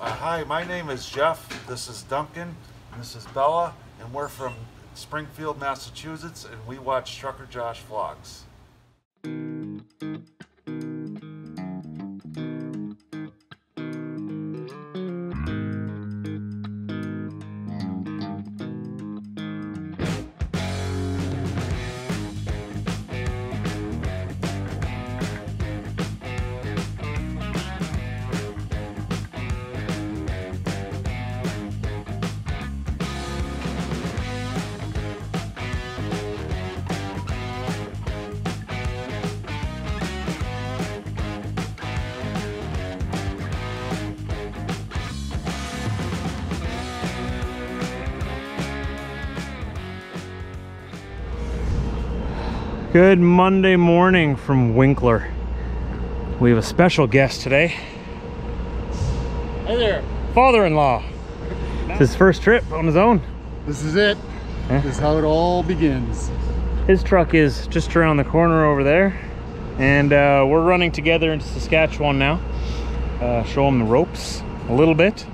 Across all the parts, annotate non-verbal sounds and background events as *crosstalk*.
Uh, hi, my name is Jeff. This is Duncan. This is Bella, and we're from Springfield, Massachusetts, and we watch Trucker Josh vlogs. Good Monday morning from Winkler. We have a special guest today. Hey there. Father-in-law. It's his first trip on his own. This is it. This is how it all begins. His truck is just around the corner over there. And uh, we're running together into Saskatchewan now. Uh, show him the ropes a little bit.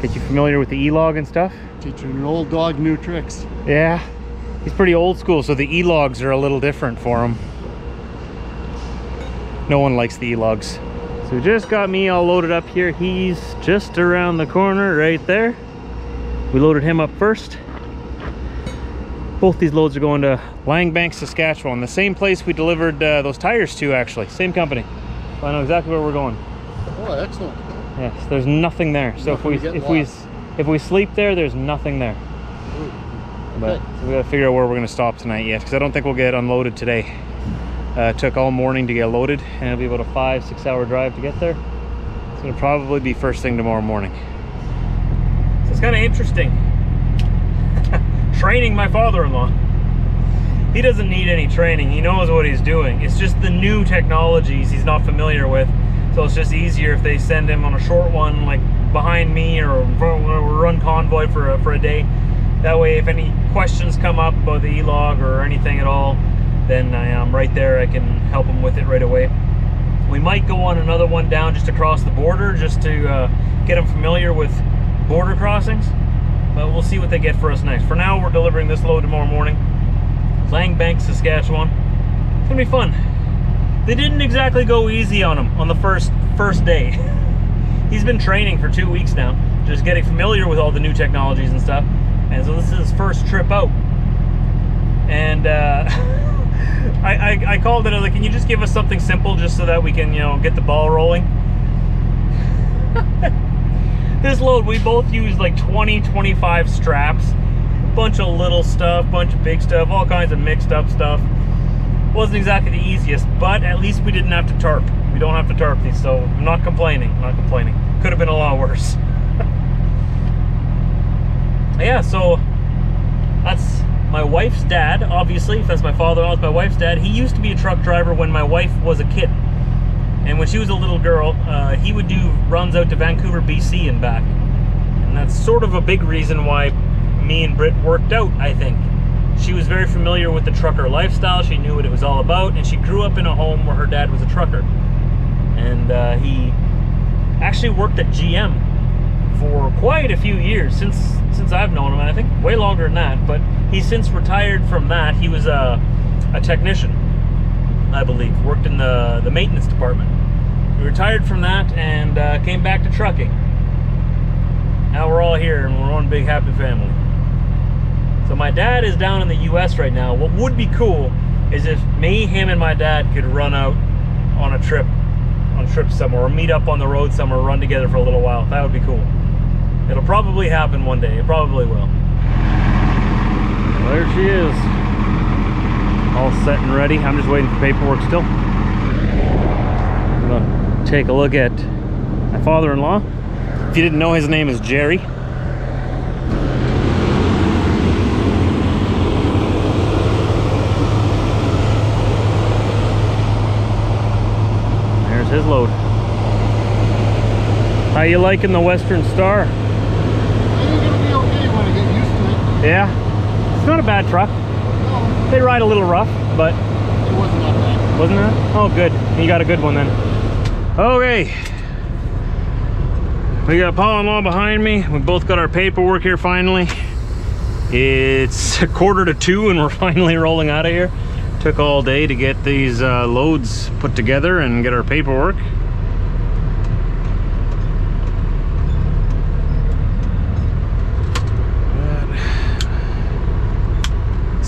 Get you familiar with the E-log and stuff. Teaching an old dog new tricks. Yeah, he's pretty old school, so the E-logs are a little different for him. No one likes the E-logs. So just got me all loaded up here. He's just around the corner right there. We loaded him up first. Both these loads are going to Langbank, Saskatchewan, the same place we delivered uh, those tires to actually, same company. So I know exactly where we're going. Oh, excellent. Yes, there's nothing there. So if we if we if we sleep there, there's nothing there. But so we gotta figure out where we're gonna stop tonight yet, because I don't think we'll get unloaded today. Uh, took all morning to get loaded, and it'll be about a five, six hour drive to get there. So it'll probably be first thing tomorrow morning. So it's kind of interesting. *laughs* Training my father-in-law. He doesn't need any training. He knows what he's doing. It's just the new technologies he's not familiar with. So it's just easier if they send him on a short one, like behind me, or run convoy for a, for a day. That way, if any questions come up about the E-log or anything at all, then I am right there. I can help them with it right away. We might go on another one down just across the border, just to uh, get them familiar with border crossings. But we'll see what they get for us next. For now, we're delivering this load tomorrow morning. Langbank, Saskatchewan. It's gonna be fun. They didn't exactly go easy on him on the first first day. *laughs* He's been training for two weeks now, just getting familiar with all the new technologies and stuff. And so this is his first trip out. And uh, *laughs* I, I, I called it, I was like, can you just give us something simple just so that we can, you know, get the ball rolling? *laughs* this load, we both used like 20, 25 straps, bunch of little stuff, bunch of big stuff, all kinds of mixed up stuff. Wasn't exactly the easiest, but at least we didn't have to tarp. We don't have to tarp these, so I'm not complaining, not complaining. Could have been a lot worse. *laughs* yeah, so that's my wife's dad, obviously. If that's my father-in-law, my wife's dad. He used to be a truck driver when my wife was a kid. And when she was a little girl, uh, he would do runs out to Vancouver, BC and back. And that's sort of a big reason why me and Britt worked out, I think. She was very familiar with the trucker lifestyle. She knew what it was all about. And she grew up in a home where her dad was a trucker. And uh, he actually worked at GM for quite a few years since since I've known him. And I think way longer than that. But he's since retired from that. He was a, a technician, I believe. Worked in the, the maintenance department. He retired from that and uh, came back to trucking. Now we're all here and we're one big happy family. So my dad is down in the US right now. What would be cool is if me, him, and my dad could run out on a trip, on a trip somewhere, or meet up on the road somewhere, run together for a little while. That would be cool. It'll probably happen one day. It probably will. There she is. All set and ready. I'm just waiting for paperwork still. I'm gonna take a look at my father-in-law. If you didn't know, his name is Jerry. There's his load. How you liking the Western Star? I think it'll be okay when I get used to it. Yeah, it's not a bad truck. No, They ride a little rough, but it wasn't that bad. wasn't it? Oh, good. You got a good one then. Okay. We got Paul and Law behind me. We both got our paperwork here finally. It's a quarter to two and we're *laughs* finally rolling out of here. Took all day to get these uh, loads put together and get our paperwork.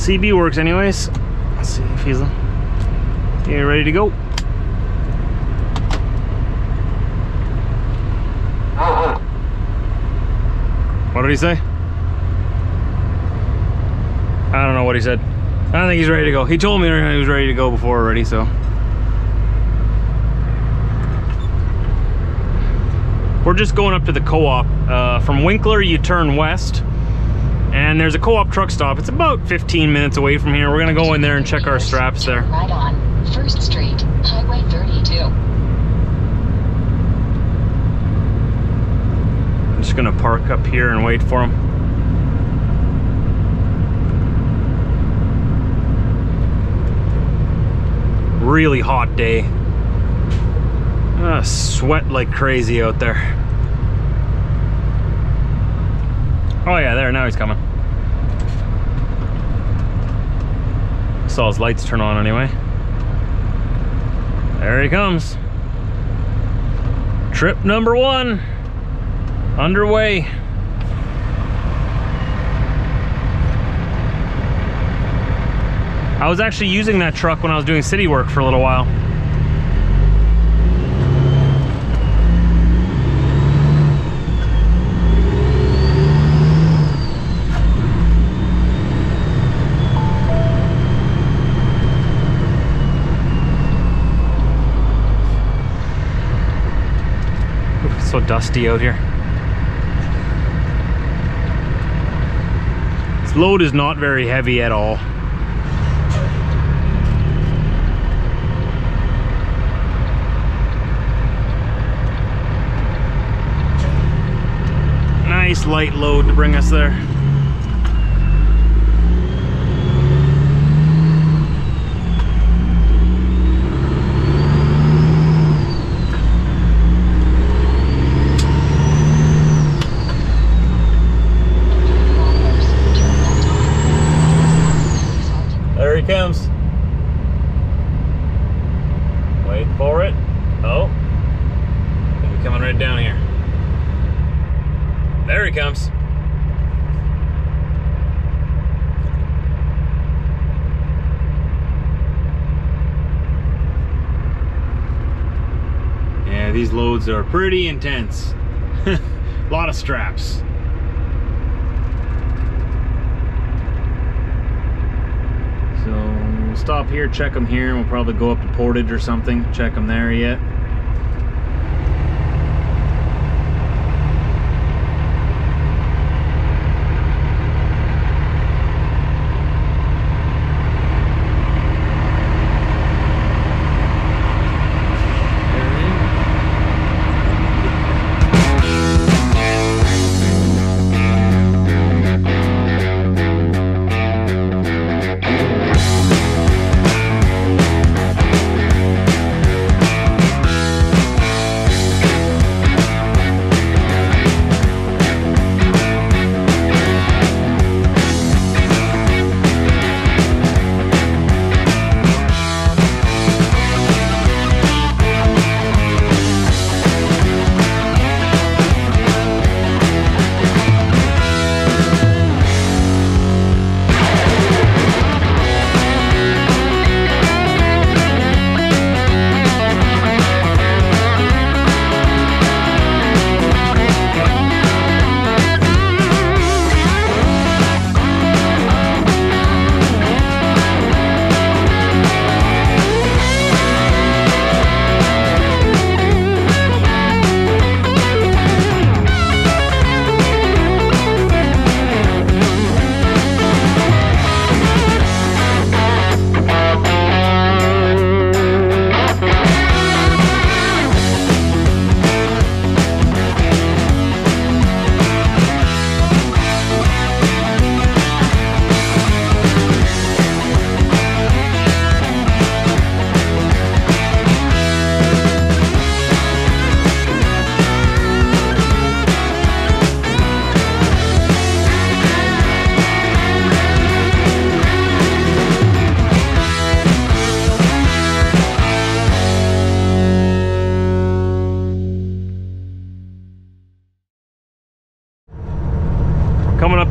CB works anyways. Let's see if he's yeah, ready to go. What did he say? I don't know what he said. I don't think he's ready to go. He told me he was ready to go before already, so. We're just going up to the co-op. Uh, from Winkler, you turn west, and there's a co-op truck stop. It's about 15 minutes away from here. We're gonna go in there and check our straps there. Right on First Street, Highway 32. I'm just gonna park up here and wait for him. Really hot day. Uh, sweat like crazy out there. Oh yeah, there, now he's coming. Saw his lights turn on anyway. There he comes. Trip number one underway. I was actually using that truck when I was doing city work for a little while. So dusty out here. This load is not very heavy at all. Nice light load to bring us there. There he comes. Wait it. Oh. He'll be coming right down here. There he comes. Yeah, these loads are pretty intense. A *laughs* lot of straps. So we'll stop here, check them here, and we'll probably go up to Portage or something, check them there yet.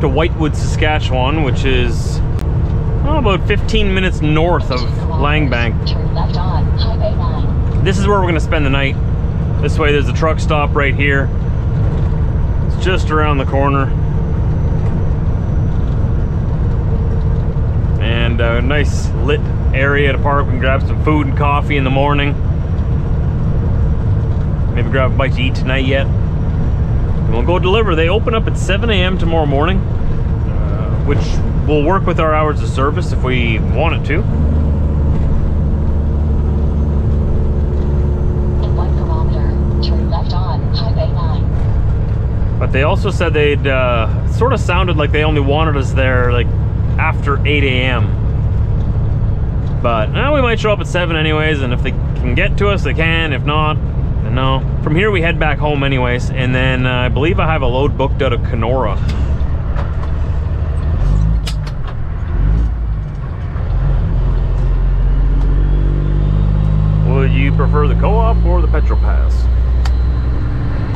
To Whitewood, Saskatchewan, which is oh, about 15 minutes north of Langbank. Turn left on Highway 9. This is where we're gonna spend the night. This way, there's a truck stop right here. It's just around the corner. And a nice lit area to park. We can grab some food and coffee in the morning. Maybe grab a bite to eat tonight yet. We'll go deliver. They open up at 7 a.m. tomorrow morning, uh, which will work with our hours of service if we want it to. In one kilometer, turn left on Highway 9. But they also said they'd uh, sort of sounded like they only wanted us there like after 8 a.m. But uh, we might show up at 7 anyways, and if they can get to us, they can. If not, no. From here, we head back home anyways, and then uh, I believe I have a load booked out of Kenora. Would you prefer the co-op or the Petro Pass?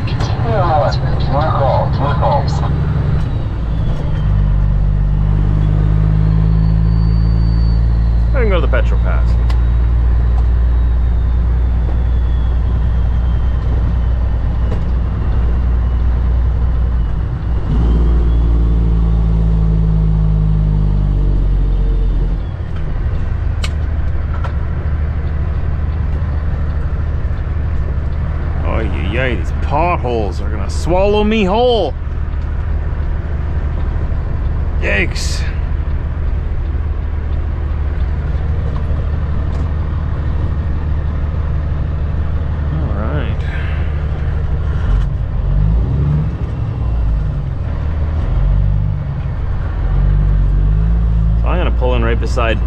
Continue on 2 kilometers. I can go to the Petro Pass. Oh yeah, yeah, these potholes are gonna swallow me whole. Yikes. All right. So I'm gonna pull in right beside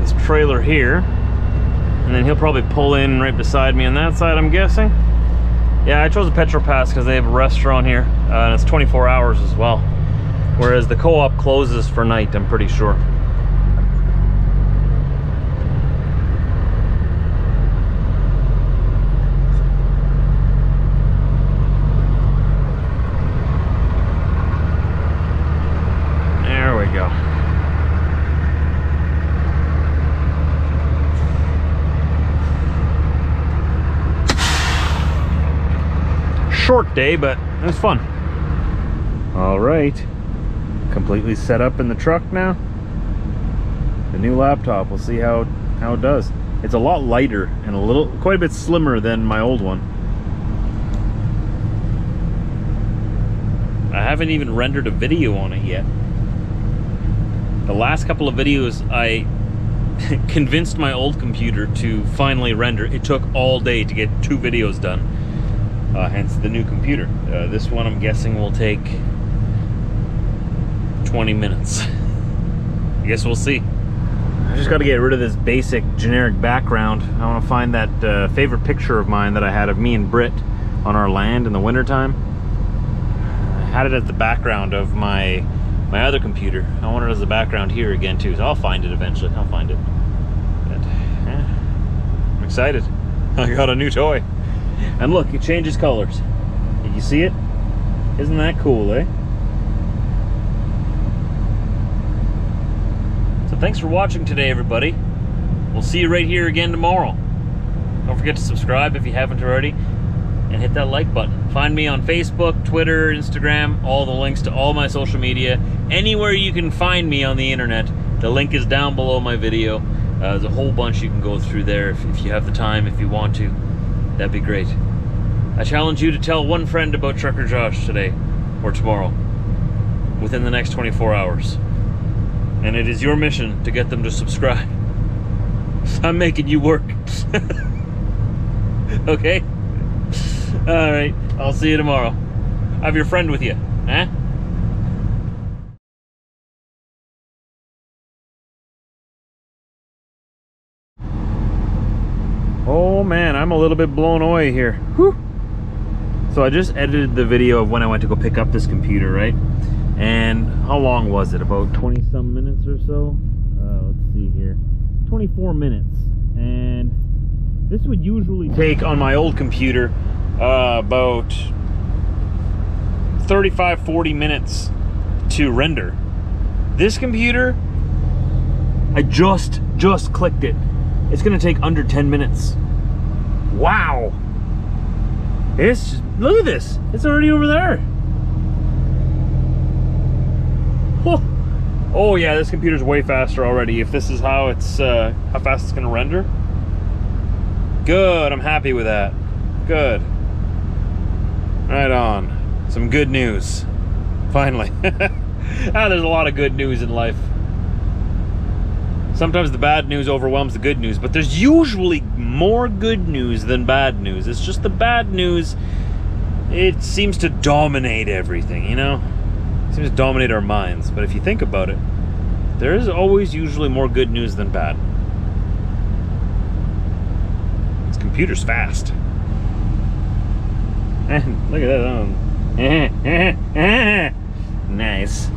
this trailer here, and then he'll probably pull in right beside me on that side. I'm guessing. Yeah, I chose a Petro Pass because they have a restaurant here, uh, and it's 24 hours as well. Whereas the co-op closes for night, I'm pretty sure. There we go. Short day, but it was fun. All right. Completely set up in the truck now. The new laptop. We'll see how how it does. It's a lot lighter and a little quite a bit slimmer than my old one. I haven't even rendered a video on it yet. The last couple of videos I *laughs* convinced my old computer to finally render. It took all day to get two videos done. Uh, hence the new computer. Uh, this one I'm guessing will take 20 minutes. *laughs* I guess we'll see. I just got to get rid of this basic generic background. I want to find that uh, favorite picture of mine that I had of me and Britt on our land in the wintertime. I had it as the background of my my other computer. I want it as the background here again too. So I'll find it eventually. I'll find it. But, yeah, I'm excited. *laughs* I got a new toy. And look, it changes colors. You see it? Isn't that cool, eh? So thanks for watching today, everybody. We'll see you right here again tomorrow. Don't forget to subscribe if you haven't already, and hit that like button. Find me on Facebook, Twitter, Instagram, all the links to all my social media. Anywhere you can find me on the internet, the link is down below my video. Uh, there's a whole bunch you can go through there if, if you have the time, if you want to. That'd be great. I challenge you to tell one friend about Trucker Josh today or tomorrow within the next 24 hours. And it is your mission to get them to subscribe. *laughs* I'm making you work. *laughs* okay? All right. I'll see you tomorrow. Have your friend with you, eh? Man, I'm a little bit blown away here. Whew. So I just edited the video of when I went to go pick up this computer, right? And how long was it? About 20 some minutes or so? Uh, let's see here. 24 minutes. And this would usually take on my old computer uh, about 35 40 minutes to render. This computer, I just just clicked it. It's gonna take under 10 minutes. Wow. It's look at this. It's already over there. Oh. yeah, this computer's way faster already. If this is how it's uh, how fast it's gonna render. Good, I'm happy with that. Good. Right on. Some good news. Finally. *laughs* ah, there's a lot of good news in life. Sometimes the bad news overwhelms the good news, but there's usually more good news than bad news. It's just the bad news, it seems to dominate everything, you know? It seems to dominate our minds. But if you think about it, there is always usually more good news than bad. This computer's fast. *laughs* Look at that. um, *laughs* nice.